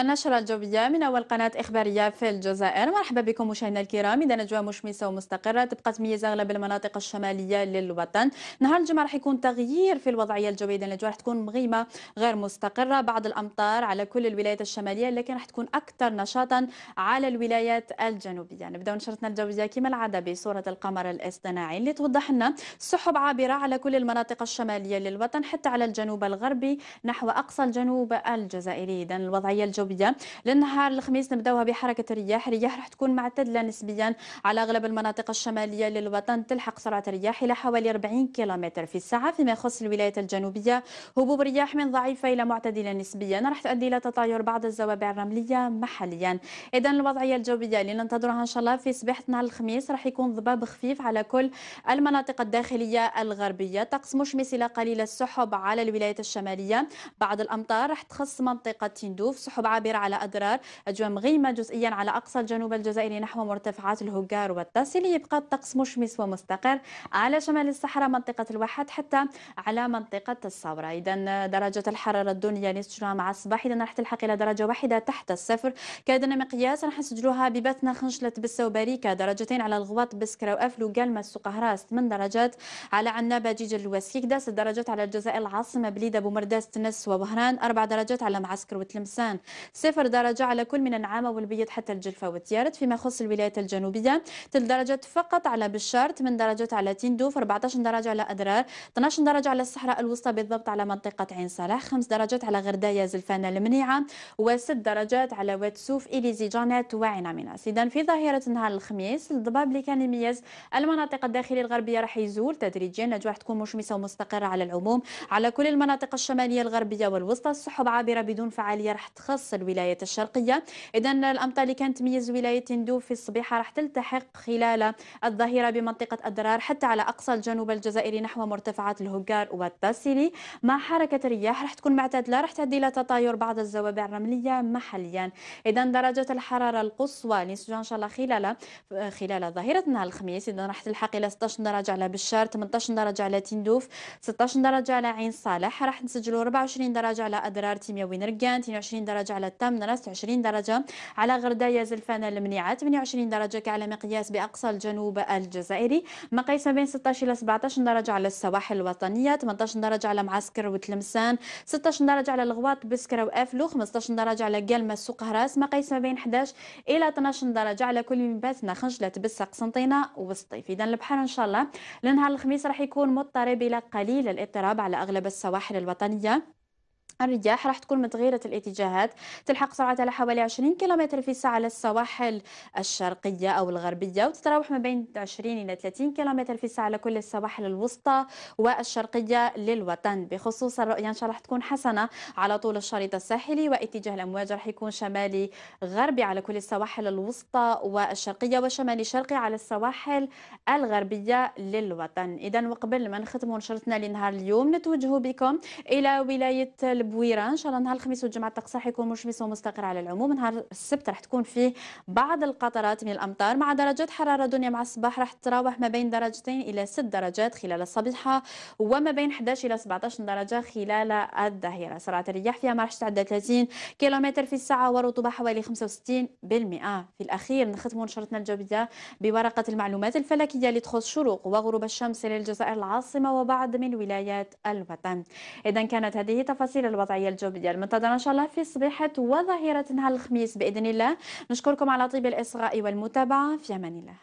النشرة الجوية من أول قناة إخبارية في الجزائر. مرحبا بكم مشاهدينا الكرام. إذا أجواء مشمسة ومستقرة تبقى تميز أغلب المناطق الشمالية للوطن. نهار الجمعة راح يكون تغيير في الوضعية الجوية. إذا الأجواء راح تكون مغيمة غير مستقرة. بعض الأمطار على كل الولايات الشمالية لكن راح تكون أكثر نشاطا على الولايات الجنوبية. نبدأ نشرتنا الجوية كما العادة بصورة القمر الاصطناعي. اللي توضح لنا سحب عابرة على كل المناطق الشمالية للوطن حتى على الجنوب الغربي نحو أقصى الجنوب الجزائري. إذا الوضعية الجوية للنهار الخميس نبداوها بحركة الرياح. الرياح راح تكون معتدلة نسبيا على أغلب المناطق الشمالية للوطن. تلحق سرعة الرياح إلى حوالي 40 كم في الساعة فيما يخص الولايات الجنوبية. هبوب رياح من ضعيفة إلى معتدلة نسبيا. راح تؤدي إلى تطاير بعض الزوابع الرملية محليا. إذا الوضعية الجوية اللي ننتظرها إن شاء الله في صباح نهار الخميس راح يكون ضباب خفيف على كل المناطق الداخلية الغربية. طقس مشمس إلى قليل السحب على الولايات الشمالية. بعض الأمطار راح تخص منطقة تندوف سحب عابرة على أضرار أجواء مغيمة جزئيا على أقصى الجنوب الجزائري نحو مرتفعات الهجار والتاسلي يبقى الطقس مشمس ومستقر على شمال الصحراء منطقة الواحات حتى على منطقة الصورة. إذا درجة الحرارة الدنيا نسجلها مع الصباح. إذا راح تلحق إلى درجة واحدة تحت الصفر. كادنا مقياس راح نسجلوها بباتنا خنشلة بسة وباريكا درجتين على الغواط بسكرة وأفلو. قلمة السوق هراس 8 درجات على عنابة جيجة الواسكيك 6 درجات على الجزائر العاصمة بليدة بومرداس تنس وبهران. 4 درجات على معسكر وتلمسان. صفر درجة على كل من النعامة والبيض حتى الجلفة وتيارت فيما يخص الولايات الجنوبية. 3 درجات فقط على بشار 8 درجات على تندوف 14 درجة على أدرار 12 درجة على الصحراء الوسطى بالضبط على منطقة عين صلاح 5 درجات على غرداية زلفانة المنيعة و6 درجات على واتسوف إليزي جانات وعين عميناس إذا في ظاهرة نهار الخميس الضباب اللي كان يميز المناطق الداخلية الغربية راح يزول تدريجيا الأجواء تكون مشمسة ومستقرة على العموم. على كل المناطق الشمالية الغربية والوسطى السحب عابرة بدون فعالية راح تخص الولايات الشرقية. إذا الأمطار اللي كانت تميز ولاية تندوف في الصبيحة راح تلتحق خلال الظهيرة بمنطقة أدرار حتى على أقصى الجنوب الجزائري نحو مرتفعات الهجار والتاسيلي مع حركة الرياح راح تكون معتدلة راح تؤدي إلى تطاير بعض الزوابع الرملية محليا. إذا درجة الحرارة القصوى نسجل إن شاء الله خلال خلال ظهيرة نهار الخميس. إذا راح تلحق إلى 16 درجة على بشار 18 درجة على تندوف 16 درجة على عين صالح. راح نسجلوا 24 درجة على أدرار تيميا ونرقان 22 درجة على التام 20 درجة على غرداية زلفانة المنيعة 28 درجة على مقياس بأقصى الجنوب الجزائري. مقاييس ما بين 16 إلى 17 درجة على السواحل الوطنية 18 درجة على معسكر وتلمسان 16 درجة على الغواط بسكرة وأفلو 15 درجة على قلمة سوق هراس. مقاييس ما بين 11 إلى 12 درجة على كل من باتنا خنجلة بسة قسنطينة وسطيف إذا البحر إن شاء الله. لنهار الخميس راح يكون مضطرب إلى قليل الإضطراب على أغلب السواحل الوطنية. الرياح راح تكون متغيرة الاتجاهات تلحق سرعتها حوالي 20 كم في الساعة على السواحل الشرقية أو الغربية وتتراوح ما بين 20 إلى 30 كم في الساعة على كل السواحل الوسطى والشرقية للوطن. بخصوص الرؤية إن شاء الله راح تكون حسنة على طول الشريط الساحلي واتجاه الأمواج راح يكون شمالي غربي على كل السواحل الوسطى والشرقية وشمالي شرقي على السواحل الغربية للوطن. إذا وقبل ما نختم نشرتنا لنهار اليوم نتوجه بكم إلى ولاية بويره إن شاء الله نهار الخميس والجمعة الطقس راح يكون مشمس ومستقر على العموم. نهار السبت راح تكون فيه بعض القطرات من الأمطار مع درجات حرارة دنيا مع الصباح. راح تتراوح ما بين درجتين إلى 6 درجات خلال الصبيحه وما بين 11 إلى 17 درجة خلال الظهيره سرعة الرياح فيها ما راح تتعدى 30 كيلومتر في الساعة ورطوبة حوالي 65% في الأخير نختم نشرتنا الجوية بورقة المعلومات الفلكية اللي تخص شروق وغروب الشمس للجزائر العاصمة وبعض من ولايات الوطن. اذا كانت هذه تفاصيل الوضعية الجوية. المنتظرة إن شاء الله في صبيحة وظهيرة نهار الخميس بإذن الله. نشكركم على طيب الإصغاء والمتابعة. في أمان الله.